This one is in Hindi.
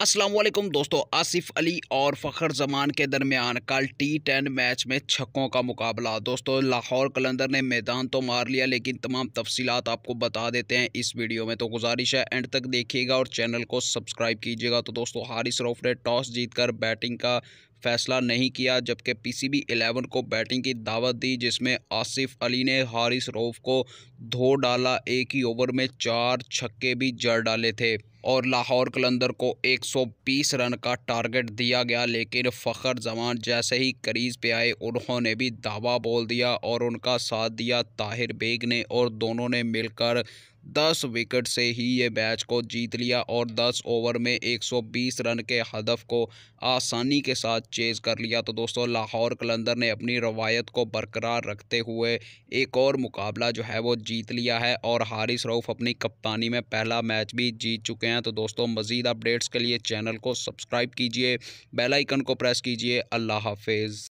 असलम दोस्तों, आसिफ अली और फ़खर जमान के दरमियान कल टी टेन मैच में छक्कों का मुकाबला। दोस्तों, लाहौर कलंदर ने मैदान तो मार लिया, लेकिन तमाम तफसीलात आपको बता देते हैं इस वीडियो में। तो गुजारिश है, एंड तक देखिएगा और चैनल को सब्सक्राइब कीजिएगा। तो दोस्तों, हारिस रऊफ ने टॉस जीतकर बैटिंग का फैसला नहीं किया, जबकि पीसीबी 11 को बैटिंग की दावत दी, जिसमें आसिफ अली ने हारिस रऊफ को धो डाला। एक ही ओवर में चार छक्के भी जड़ डाले थे। और लाहौर कलंदर को 120 रन का टारगेट दिया गया, लेकिन फ़खर जमान जैसे ही करीज़ पे आए, उन्होंने भी दावा बोल दिया और उनका साथ दिया ताहिर बेग ने और दोनों ने मिलकर दस विकेट से ही ये मैच को जीत लिया और दस ओवर में 120 रन के हदफ को आसानी के साथ चेज़ कर लिया। तो दोस्तों, लाहौर कलंदर ने अपनी रवायत को बरकरार रखते हुए एक और मुकाबला जो है वो जीत लिया है और हारिस रऊफ़ अपनी कप्तानी में पहला मैच भी जीत चुके हैं तो दोस्तों मज़ीद अपडेट्स के लिए चैनल को सब्सक्राइब कीजिए बेलाइकन को प्रेस कीजिए। अल्लाह हाफिज़।